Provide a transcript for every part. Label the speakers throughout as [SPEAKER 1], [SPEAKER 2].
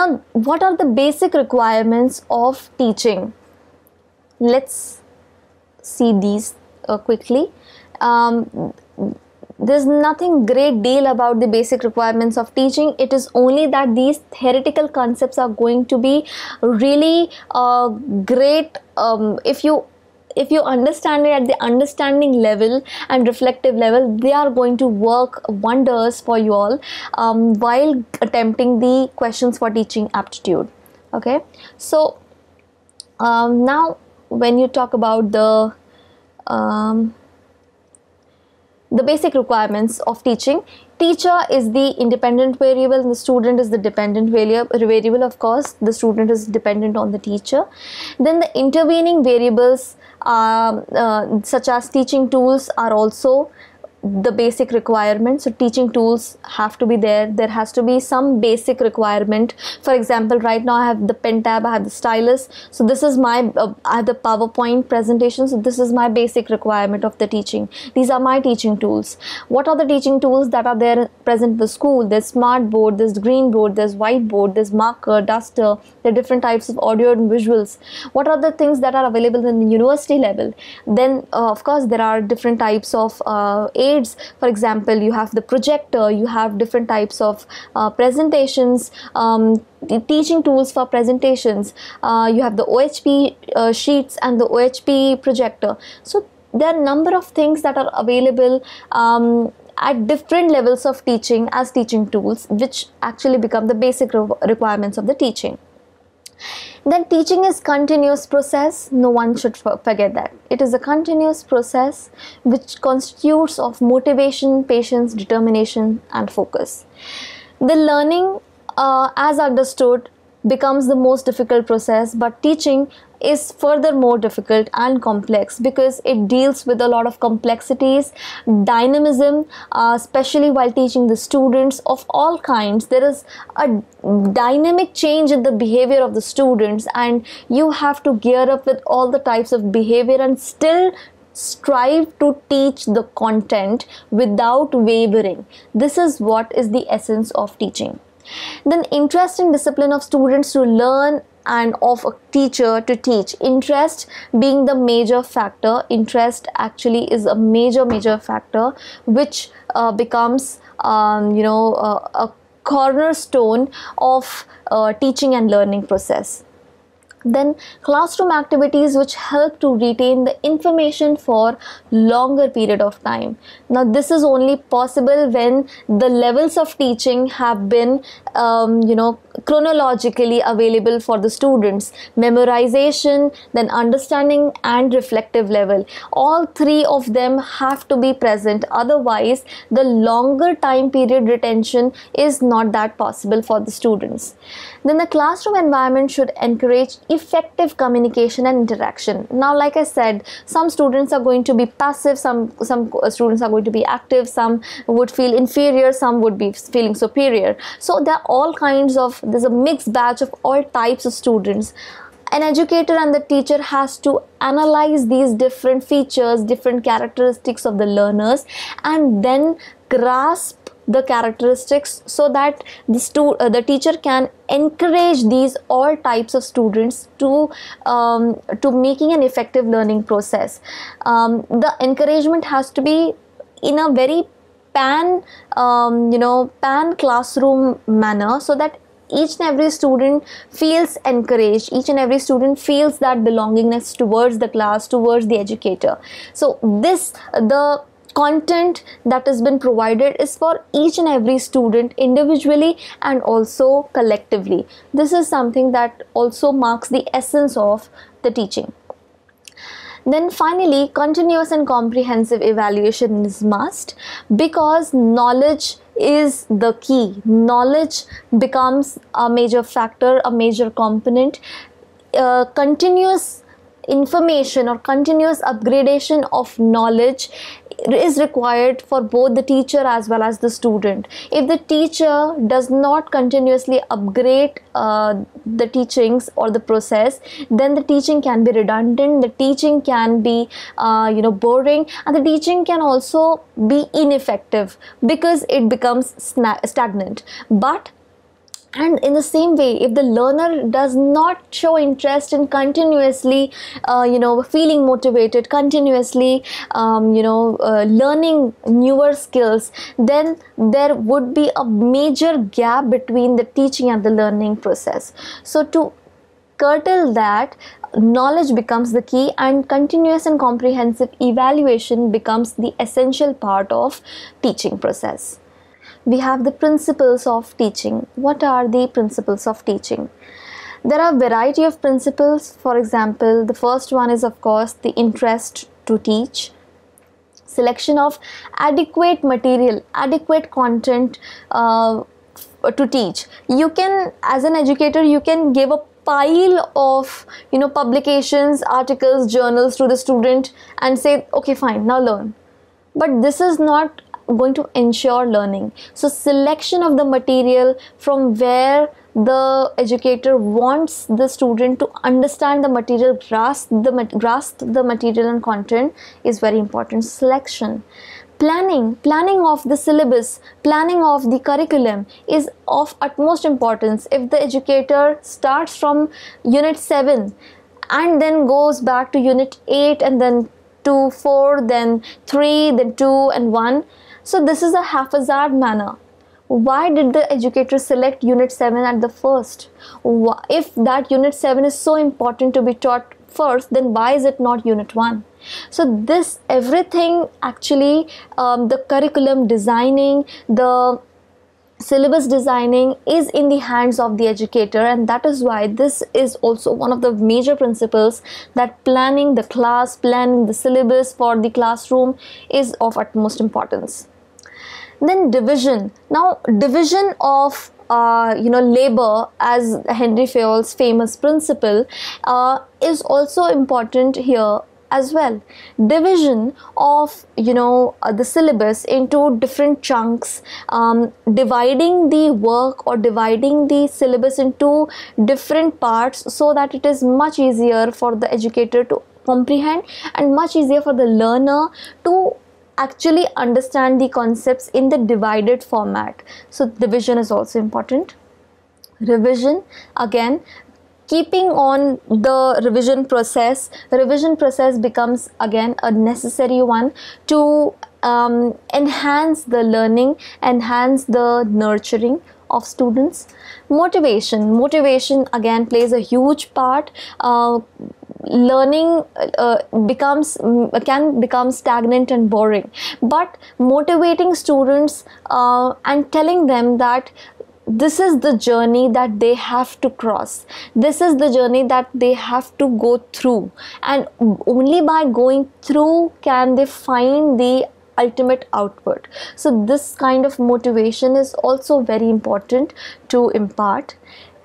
[SPEAKER 1] now what are the basic requirements of teaching? Let's see these uh, quickly. Um, there's nothing great deal about the basic requirements of teaching. It is only that these theoretical concepts are going to be really uh, great um, if you if you understand it at the understanding level and reflective level they are going to work wonders for you all um, while attempting the questions for teaching aptitude. Okay? So um, now when you talk about the um, the basic requirements of teaching teacher is the independent variable the student is the dependent variable of course. The student is dependent on the teacher. Then the intervening variables uh, uh, such as teaching tools are also the basic requirements. So teaching tools have to be there. There has to be some basic requirement. For example right now i have the pen tab i have the stylus. So this is my uh, i have the powerpoint presentation. So this is my basic requirement of the teaching. These are my teaching tools. What are the teaching tools that are there present in the school? There's smart board there's green board there's whiteboard there's marker duster. There are different types of audio and visuals. What are the things that are available in the university level? Then uh, of course there are different types of uh, aids for example you have the projector you have different types of uh, presentations um, teaching tools for presentations. Uh, you have the OHP uh, sheets and the OHP projector. So there are number of things that are available um, at different levels of teaching as teaching tools which actually become the basic re requirements of the teaching then teaching is continuous process. No one should forget that. It is a continuous process which constitutes of motivation patience determination and focus. The learning uh, as understood becomes the most difficult process but teaching is further more difficult and complex because it deals with a lot of complexities dynamism uh, especially while teaching the students of all kinds. There is a dynamic change in the behavior of the students and you have to gear up with all the types of behavior and still strive to teach the content without wavering. This is what is the essence of teaching then interest in discipline of students to learn and of a teacher to teach. Interest being the major factor. Interest actually is a major major factor which uh, becomes um, you know uh, a cornerstone of uh, teaching and learning process then classroom activities which help to retain the information for longer period of time. Now this is only possible when the levels of teaching have been um, you know chronologically available for the students. Memorization then understanding and reflective level. All three of them have to be present. Otherwise the longer time period retention is not that possible for the students. Then the classroom environment should encourage effective communication and interaction. Now like i said some students are going to be passive some some students are going to be active some would feel inferior some would be feeling superior. So there are all kinds of there's a mixed batch of all types of students. An educator and the teacher has to analyze these different features different characteristics of the learners and then grasp the characteristics so that the, stu- uh, the teacher can encourage these all types of students to um, to making an effective learning process. Um, the encouragement has to be in a very pan um, you know pan classroom manner so that each and every student feels encouraged each and every student feels that belongingness towards the class towards the educator so this the content that has been provided is for each and every student individually and also collectively. This is something that also marks the essence of the teaching. Then finally, continuous and comprehensive evaluation is must because knowledge is the key. Knowledge becomes a major factor, a major component. Uh, continuous information or continuous upgradation of knowledge is required for both the teacher as well as the student. If the teacher does not continuously upgrade uh, the teachings or the process then the teaching can be redundant the teaching can be uh, you know boring and the teaching can also be ineffective because it becomes stagnant. But and in the same way if the learner does not show interest in continuously uh, you know feeling motivated continuously um, you know uh, learning newer skills then there would be a major gap between the teaching and the learning process. So to curtail that knowledge becomes the key and continuous and comprehensive evaluation becomes the essential part of teaching process we have the principles of teaching. What are the principles of teaching? There are variety of principles. For example, the first one is of course the interest to teach selection of adequate material adequate content uh, to teach you can as an educator you can give a pile of you know publications articles journals to the student and say okay fine now learn but this is not going to ensure learning. So selection of the material from where the educator wants the student to understand the material grasp the grasp the material and content is very important. Selection. Planning. Planning of the syllabus planning of the curriculum is of utmost importance. If the educator starts from unit 7 and then goes back to unit 8 and then 2 4 then 3 then 2 and 1 so this is a haphazard manner. Why did the educator select unit 7 at the first? If that unit 7 is so important to be taught first, then why is it not unit 1? So this everything actually um, the curriculum designing, the syllabus designing is in the hands of the educator and that is why this is also one of the major principles that planning the class planning the syllabus for the classroom is of utmost importance. Then division. Now division of uh, you know labor as henry fayol's famous principle uh, is also important here as well. Division of you know uh, the syllabus into different chunks um, dividing the work or dividing the syllabus into different parts so that it is much easier for the educator to comprehend and much easier for the learner to actually understand the concepts in the divided format. So division is also important. Revision again keeping on the revision process the revision process becomes again a necessary one to um, enhance the learning enhance the nurturing of students. Motivation. Motivation again plays a huge part. Uh, learning uh, becomes can become stagnant and boring. But motivating students uh, and telling them that this is the journey that they have to cross. This is the journey that they have to go through. And only by going through can they find the ultimate output so this kind of motivation is also very important to impart.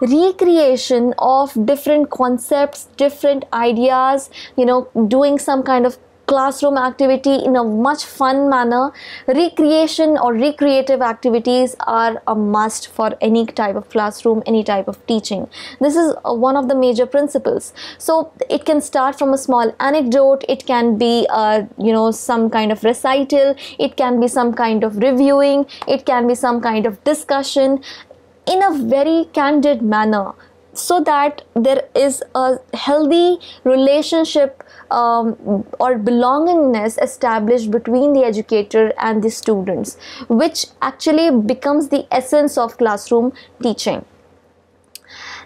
[SPEAKER 1] Recreation of different concepts different ideas you know doing some kind of classroom activity in a much fun manner. Recreation or recreative activities are a must for any type of classroom, any type of teaching. This is uh, one of the major principles. So it can start from a small anecdote, it can be, uh, you know, some kind of recital, it can be some kind of reviewing, it can be some kind of discussion in a very candid manner so that there is a healthy relationship um, or belongingness established between the educator and the students which actually becomes the essence of classroom teaching.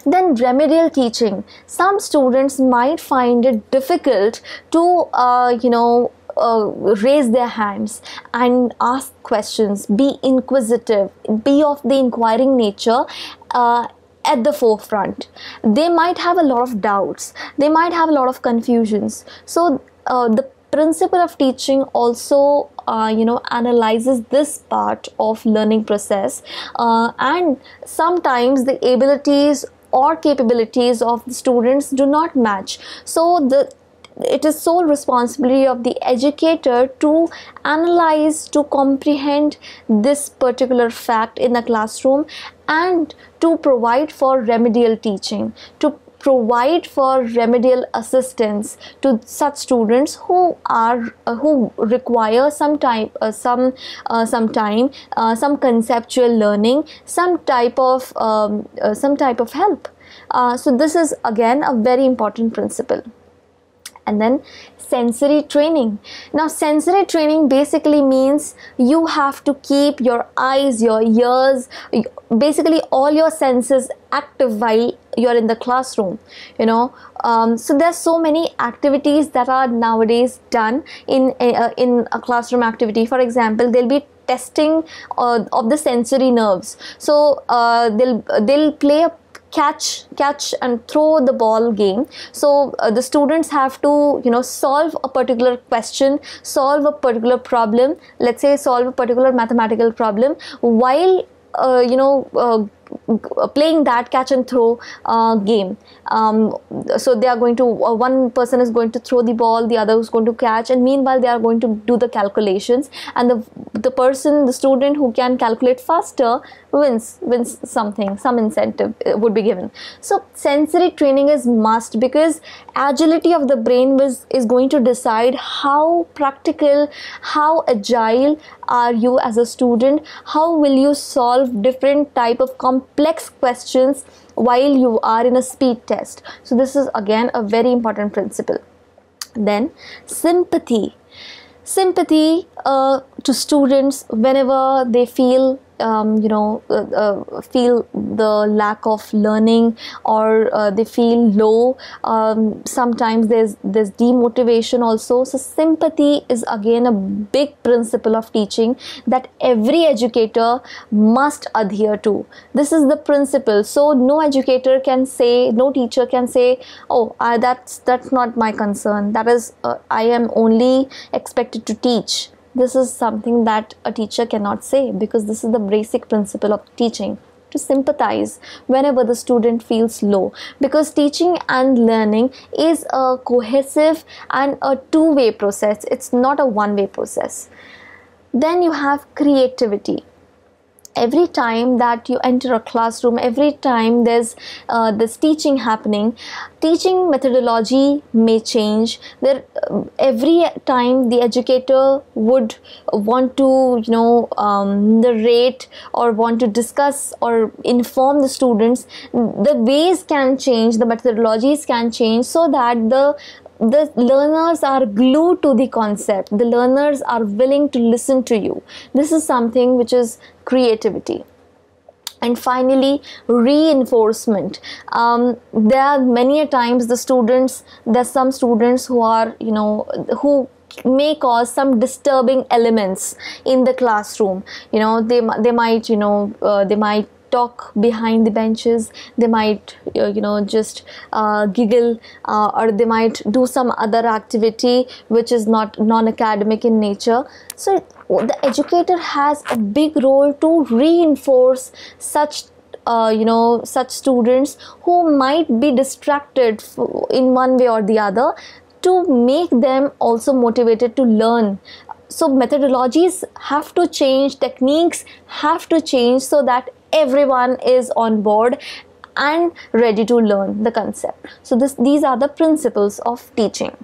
[SPEAKER 1] Then remedial teaching. Some students might find it difficult to uh, you know uh, raise their hands and ask questions be inquisitive be of the inquiring nature uh, at the forefront. They might have a lot of doubts. They might have a lot of confusions. So uh, the principle of teaching also uh, you know analyzes this part of learning process uh, and sometimes the abilities or capabilities of the students do not match. So the it is sole responsibility of the educator to analyze to comprehend this particular fact in the classroom and to provide for remedial teaching to provide for remedial assistance to such students who are uh, who require some time uh, some uh, some time uh, some conceptual learning some type of um, uh, some type of help. Uh, so this is again a very important principle. And then sensory training. Now, sensory training basically means you have to keep your eyes, your ears, basically all your senses active while you're in the classroom you know. Um, so there's so many activities that are nowadays done in a, uh, in a classroom activity. For example there'll be testing uh, of the sensory nerves. So uh, they'll they'll play a catch catch and throw the ball game so uh, the students have to you know solve a particular question solve a particular problem let's say solve a particular mathematical problem while uh, you know uh, playing that catch and throw uh, game. Um, so they are going to uh, one person is going to throw the ball, the other is going to catch, and meanwhile they are going to do the calculations. And the the person, the student who can calculate faster wins wins something, some incentive uh, would be given. So sensory training is must because agility of the brain was is going to decide how practical, how agile are you as a student, how will you solve different type of complex complex questions while you are in a speed test. So, this is again a very important principle. Then, sympathy. Sympathy uh, to students whenever they feel um, you know uh, uh, feel the lack of learning or uh, they feel low. Um, sometimes there's there's demotivation also. So sympathy is again a big principle of teaching that every educator must adhere to. This is the principle. So no educator can say no teacher can say oh that's that's not my concern. That is uh, i am only expected to teach this is something that a teacher cannot say because this is the basic principle of teaching to sympathize whenever the student feels low. Because teaching and learning is a cohesive and a two way process. It's not a one way process. Then you have creativity every time that you enter a classroom every time there's uh, this teaching happening teaching methodology may change. There uh, every time the educator would want to you know um, narrate or want to discuss or inform the students the ways can change the methodologies can change so that the the learners are glued to the concept. The learners are willing to listen to you. This is something which is creativity. And finally reinforcement. Um, there are many a times the students there's some students who are you know who may cause some disturbing elements in the classroom. You know they they might you know uh, they might talk behind the benches they might uh, you know just uh, giggle uh, or they might do some other activity which is not non-academic in nature. So the educator has a big role to reinforce such uh, you know such students who might be distracted in one way or the other to make them also motivated to learn. So methodologies have to change techniques have to change so that everyone is on board and ready to learn the concept. So this these are the principles of teaching